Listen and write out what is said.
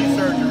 knee surgery.